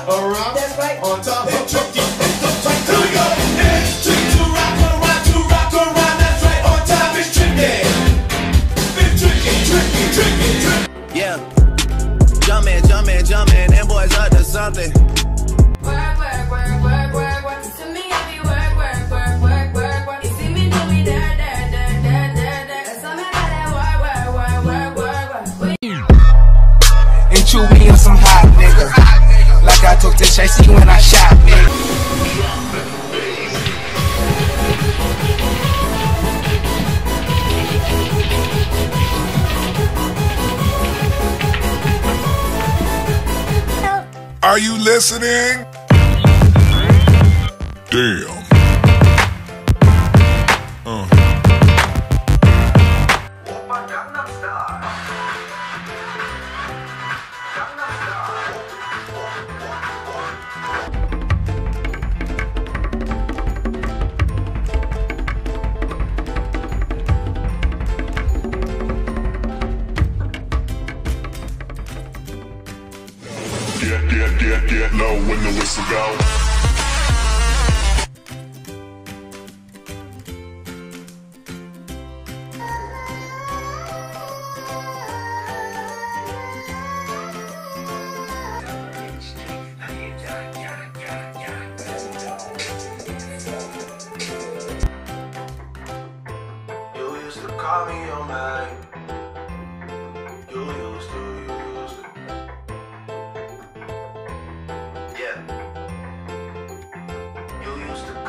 rock, that's right, on top of a chasing you when I shot me. Are you listening? Damn. get, get, get, get low when the whistle goes. call me on night.